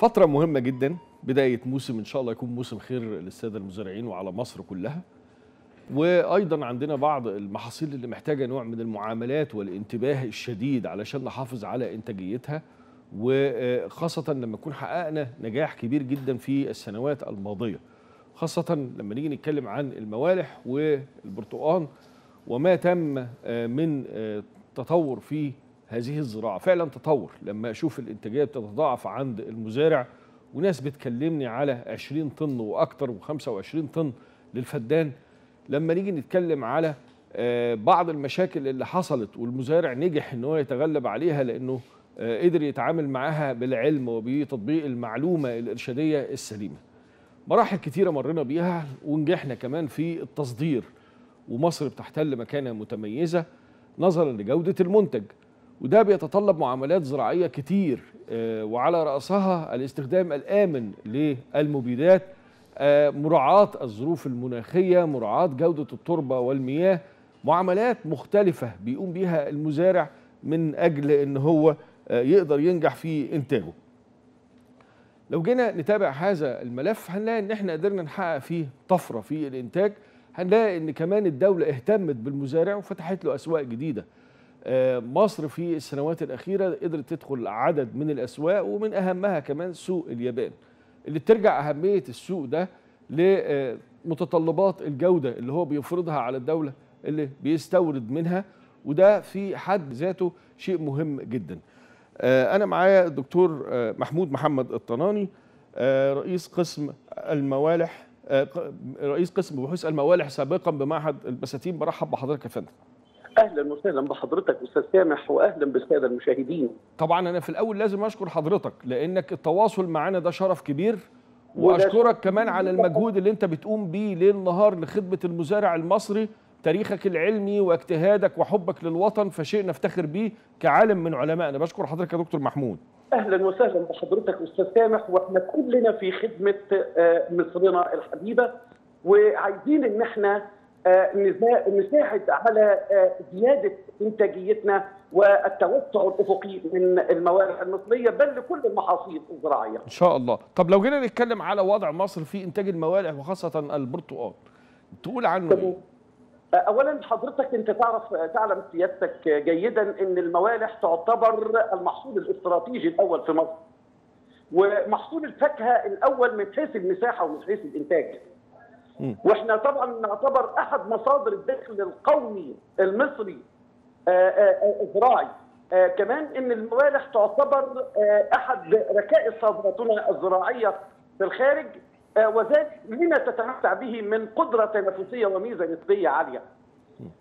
فترة مهمة جدا. بداية موسم إن شاء الله يكون موسم خير للسادة المزارعين وعلى مصر كلها. وأيضا عندنا بعض المحاصيل اللي محتاجة نوع من المعاملات والانتباه الشديد علشان نحافظ على إنتاجيتها. وخاصة لما نكون حققنا نجاح كبير جدا في السنوات الماضية. خاصة لما نيجي نتكلم عن الموالح والبرتقان وما تم من تطور في هذه الزراعة. فعلا تطور. لما أشوف الإنتاجية بتتضاعف عند المزارع وناس بتكلمني على 20 طن وأكتر و25 طن للفدان لما نيجي نتكلم على بعض المشاكل اللي حصلت والمزارع نجح إن هو يتغلب عليها لأنه قدر يتعامل معاها بالعلم وبتطبيق المعلومة الإرشادية السليمة. مراحل كتيرة مرينا بيها ونجحنا كمان في التصدير ومصر بتحتل مكانة متميزة نظرا لجودة المنتج. وده بيتطلب معاملات زراعية كتير وعلى رأسها الاستخدام الآمن للمبيدات مراعاة الظروف المناخية مراعاة جودة التربة والمياه معاملات مختلفة بيقوم بيها المزارع من أجل إن هو يقدر ينجح في إنتاجه. لو جينا نتابع هذا الملف هنلاقي إن إحنا قدرنا نحقق فيه طفرة في الإنتاج. هنلاقي إن كمان الدولة اهتمت بالمزارع وفتحت له أسواق جديدة. مصر في السنوات الأخيرة قدرت تدخل عدد من الأسواق ومن أهمها كمان سوق اليابان اللي ترجع أهمية السوق ده لمتطلبات الجودة اللي هو بيفرضها على الدولة اللي بيستورد منها وده في حد ذاته شيء مهم جدا. أنا معايا الدكتور محمود محمد الطناني رئيس قسم الموالح رئيس قسم بحوث الموالح سابقا بمعهد البساتين. برحب بحضرتك يا فندم. أهلا وسهلا بحضرتك أستاذ سامح واهلا بالسادة المشاهدين. طبعا أنا في الأول لازم أشكر حضرتك لأنك التواصل معانا ده شرف كبير. وأشكرك كمان على المجهود اللي أنت بتقوم بيه ليل نهار لخدمة المزارع المصري تاريخك العلمي واجتهادك وحبك للوطن فشيء نفتخر بيه كعالم من علمائنا. بشكر حضرتك يا دكتور محمود. أهلا وسهلا بحضرتك أستاذ سامح وإحنا كلنا في خدمة مصرنا الحبيبة. وعايزين إن إحنا نساعد على زيادة إنتاجيتنا والتوسع الأفقي من الموارد المصريه بل لكل المحاصيل الزراعية. إن شاء الله، طب لو جينا نتكلم على وضع مصر في إنتاج الموالح وخاصة البرتقال تقول عنه إيه؟ اولا حضرتك أنت تعرف تعلم سيادتك جيدا إن الموالح تعتبر المحصول الاستراتيجي الأول في مصر. ومحصول الفاكهة الأول من حيث المساحة ومن حيث الإنتاج. وإحنا طبعا نعتبر أحد مصادر الدخل القومي المصري الزراعي كمان إن الموالح تعتبر أحد ركائز صادراتنا الزراعية في الخارج وذلك لما تتمتع به من قدرة تنافسية وميزة نسبية عالية.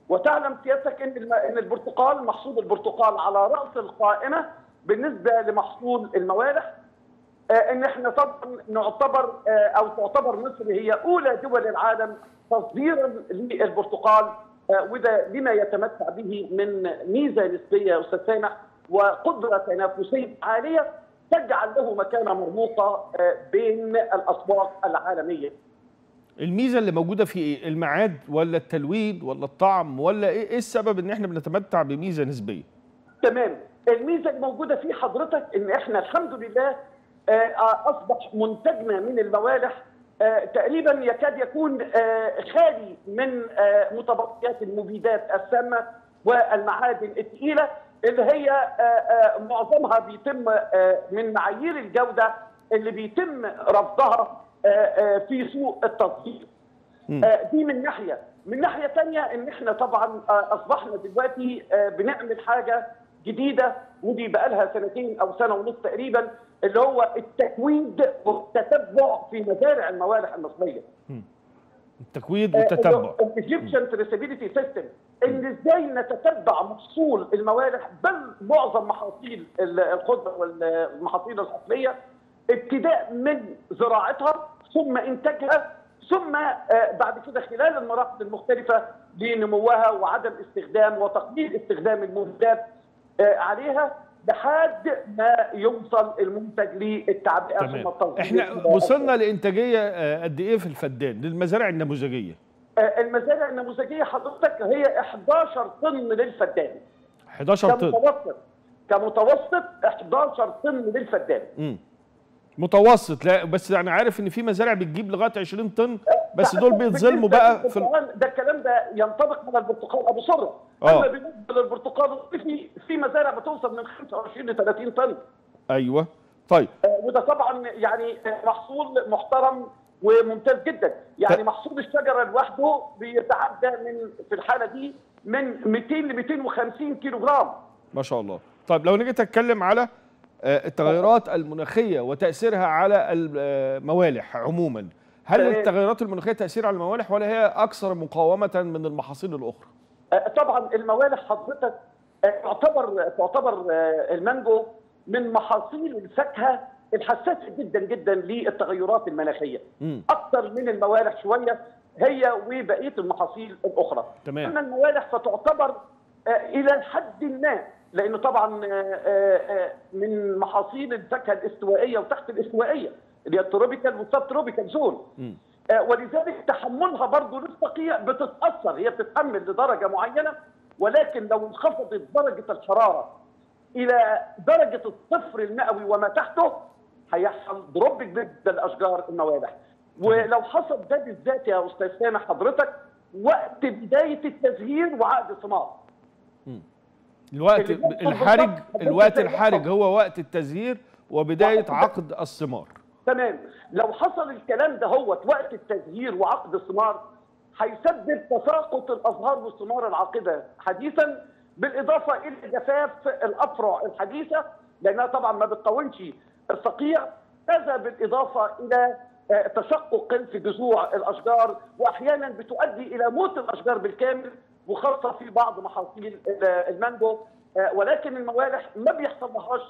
وتعلم سيادتك إن إن البرتقال محصول البرتقال على رأس القائمة بالنسبة لمحصول الموالح إن إحنا طبعا نعتبر أو تعتبر مصر هي أولى دول العالم تصديرا للبرتقال وده لما يتمتع به من ميزة نسبية يا أستاذ سامح وقدرة تنافسية عالية تجعل له مكانة مرموقه بين الاسواق العالمية. الميزة اللي موجودة في إيه؟ الميعاد ولا التلوين ولا الطعم ولا إيه السبب إن إحنا بنتمتع بميزة نسبية؟ تمام، الميزة الموجودة في حضرتك إن إحنا الحمد لله أصبح منتجنا من الموالح تقريبا يكاد يكون خالي من متبقيات المبيدات السامة والمعادن الثقيله اللي هي معظمها بيتم من معايير الجودة اللي بيتم رفضها في سوق التصدير. دي من ناحية، من ناحية ثانية إن إحنا طبعا أصبحنا دلوقتي بنعمل حاجة جديدة ودي بقى لها سنتين أو سنة ونص تقريبا اللي هو التكويد والتتبع في مزارع الموالح المصرية. التكويد والتتبع. ال Egyptian traceability system إن إزاي نتتبع محصول الموالح بل معظم محاصيل الخضره والمحاصيل الحقليه ابتداء من زراعتها ثم إنتاجها ثم بعد كده خلال المراحل المختلفة لنموها وعدم استخدام وتقليل استخدام المبيدات عليها لحد ما يوصل المنتج للتعبئه ثم التوصيل إحنا وصلنا لإنتاجية قد إيه في الفدان؟ للمزارع النموذجية؟ المزارع النموذجية حضرتك هي 11 طن للفدان. 11 طن. كمتوسط. كمتوسط 11 طن للفدان. متوسط. لا بس أنا عارف إن في مزارع بتجيب لغاية 20 طن بس دول بيتظلموا بقى في ال... ده الكلام ده ينطبق على البرتقال. أبو سره آه. أما بالنسبة للبرتقال الصيفي في مزارع بتوصل من 25 ل 30 طن. أيوه. طيب. آه، وده طبعا يعني محصول محترم وممتاز جدا. يعني محصول الشجرة لوحده بيتعدى من في الحالة دي من 200 ل 250 كيلو جرام ما شاء الله. طيب لو نيجي نتكلم على التغيرات المناخية وتأثيرها على الموالح عموما هل. التغيرات المناخية تأثير على الموالح ولا هي أكثر مقاومة من المحاصيل الأخرى آه، طبعا الموالح حضرتك آه، تعتبر تعتبر آه، المانجو من محاصيل الفاكهة الحساسة جدا جدا للتغيرات المناخية. أكثر من الموالح شوية هي وبقية المحاصيل الأخرى تمام. أما الموالح فتعتبر آه، إلى حد ما لأنه طبعا آه، آه، آه، من محاصيل الفاكهه الاستوائية وتحت الاستوائية اللي هي ال tropical وال sub-tropical zone ولذلك تحملها برضه للصقيع بتتأثر هي بتتحمل لدرجة معينة ولكن لو انخفضت درجة الحرارة إلى درجة الصفر المئوي وما تحته هيحصل drop كبير للاشجار الموالح ولو حصل ده بالذات يا أستاذ سامح حضرتك وقت بداية التزهير وعقد الثمار الوقت الحرج الوقت الحرج. هو وقت التزهير وبداية عقد الثمار. تمام. لو حصل الكلام ده هو وقت التزهير وعقد الثمار هيسبب تساقط الأزهار والثمار العاقده حديثا بالإضافة إلى جفاف الافرع الحديثة لأنها طبعا ما بتقاومش الصقيع كذا بالإضافة إلى آه، تشقق في جذوع الأشجار واحيانا بتؤدي إلى موت الأشجار بالكامل وخاصه في بعض محاصيل ال- المانجو آه، ولكن الموالح ما بيحصل لهاش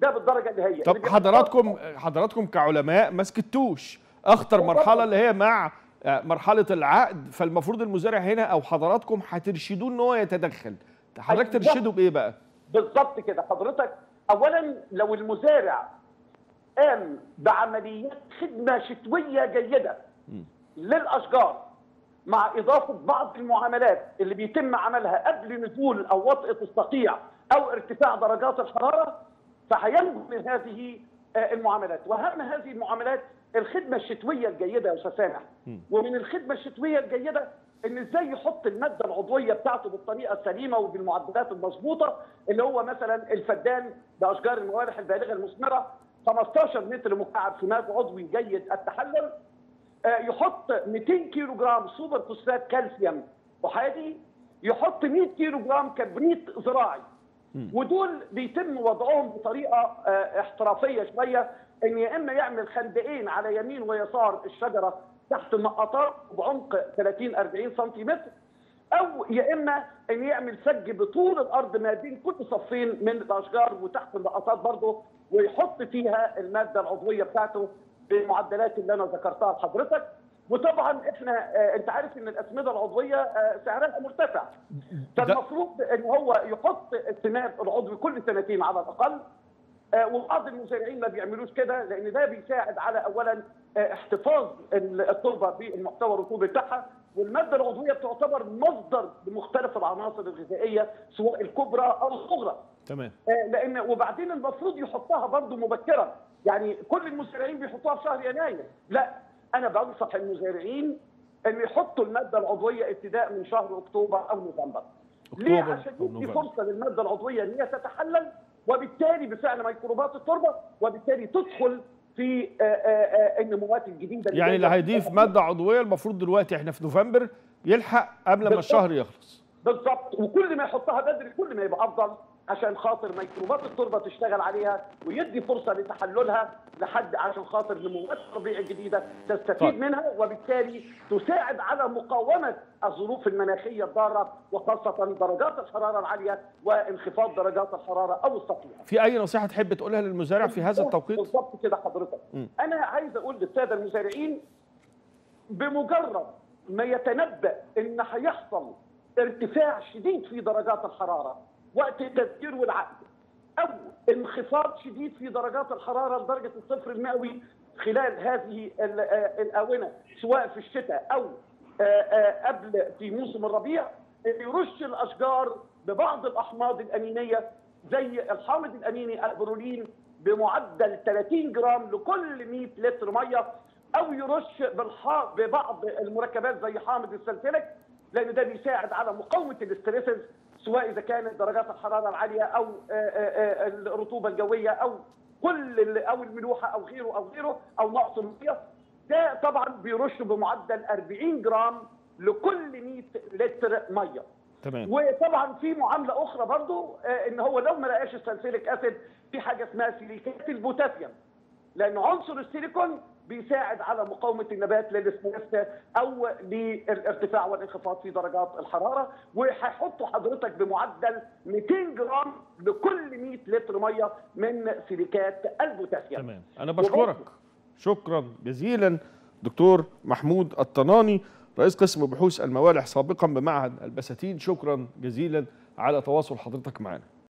ده بالدرجة اللي هي. طب بيحصل- حضراتكم حضراتكم كعلماء ما سكتوش. أخطر مرحلة اللي هي مع آه، مرحلة العقد فالمفروض المزارع هنا أو حضراتكم هترشدوه إن هو يتدخل. حضرتك أيوة. ترشده بإيه بقى؟ بالظبط كده. حضرتك اولا لو المزارع قام بعمليات خدمة شتوية جيدة للأشجار مع إضافة بعض المعاملات اللي بيتم عملها قبل نزول أو وطئة الصقيع أو ارتفاع درجات الحرارة فهينجو من هذه آه، المعاملات. واهم هذه المعاملات الخدمة الشتوية الجيدة يا أستاذ سامح. ومن الخدمة الشتوية الجيدة إن إزاي يحط المادة العضوية بتاعته بالطريقة السليمة وبالمعدلات المظبوطة اللي هو مثلا الفدان بأشجار الموالح البالغة المثمرة 15 متر مكعب سماد عضوي جيد التحلل يحط 200 كيلو جرام سوبر فوسفات كالسيوم. احادي يحط 100 كيلو جرام كبريت زراعي. ودول بيتم وضعهم بطريقة آه، احترافية شوية. إن يا إما يعمل خندقين على يمين ويسار الشجرة تحت النقاطات بعمق 30 40 سنتيمتر أو يا إما إن يعمل سج بطول الأرض ما بين كل صفين من الأشجار وتحت النقاطات برضه ويحط فيها المادة العضوية بتاعته بالمعدلات اللي أنا ذكرتها لحضرتك وطبعا إحنا آه أنت عارف إن الأسمدة العضوية آه سعرها مرتفع. فالمفروض إن هو يحط السماد العضوي كل سنتين على الأقل. آه، وبعض المزارعين ما بيعملوش كده لأن ده بيساعد على اولا احتفاظ ال- التربة بالمحتوى الرطوبي بتاعها. والمادة العضوية بتعتبر مصدر لمختلف العناصر الغذائية سواء الكبرى أو الصغرى. تمام. لأن وبعدين المفروض يحطها برضه مبكرا. يعني كل المزارعين بيحطوها في شهر يناير لا أنا بنصح المزارعين ان يحطوا المادة العضوية ابتداء من شهر أكتوبر أو نوفمبر ليه عشان يدي. فرصة للمادة العضوية إن هي تتحلل وبالتالي بفعل ميكروبات التربة وبالتالي تدخل في آه، آه، آه، النموات الجديدة يعني اللي. هيضيف مادة عضوية المفروض دلوقتي إحنا في نوفمبر يلحق قبل ما. الشهر يخلص بالظبط وكل ما يحطها بدري كل ما يبقى أفضل عشان خاطر ميكروبات التربة تشتغل عليها ويدي فرصة لتحللها لحد عشان خاطر نموات الربيع الجديده تستفيد طيب. منها وبالتالي تساعد على مقاومة الظروف المناخية الضارة وخاصة درجات الحرارة العالية وانخفاض درجات الحرارة أو الصقيع. في أي نصيحة تحب تقولها للمزارع في هذا التوقيت بالظبط كده حضرتك م. أنا عايز أقول للسادة المزارعين بمجرد ما يتنبأ إن هيحصل ارتفاع شديد في درجات الحرارة وقت التذكير والعقد أو انخفاض شديد في درجات الحرارة لدرجة الصفر المئوي خلال هذه آه الآونة سواء في الشتاء أو آه، آه، قبل في موسم الربيع يرش الأشجار ببعض الأحماض الأمينية زي الحامض الأميني البرولين بمعدل 30 جرام لكل 100 لتر مية أو يرش. ببعض المركبات زي حامض السلسلك لأن ده بيساعد على مقاومة ال stresses سواء إذا كانت درجات الحرارة العالية أو آه، آه، آه، الرطوبة الجوية أو كل أو الملوحة أو غيره أو غيره أو نقص المية ده طبعا بيرش بمعدل 40 جرام لكل 100 لتر مية. تمام. وطبعا في معاملة أخرى برضو إن هو لو ما لقاش ال salicylic acid في حاجة اسمها سيليكات البوتاسيوم. لأن عنصر السيليكون بيساعد على مقاومة النبات لل stress أو للارتفاع والانخفاض في درجات الحرارة وهيحطوا حضرتك بمعدل 200 جرام لكل 100 لتر مية من سيليكات البوتاسيوم. تمام. أنا بشكرك. شكرا جزيلا دكتور محمود الطناني رئيس قسم بحوث الموالح سابقا بمعهد البساتين. شكرا جزيلا على تواصل حضرتك معنا.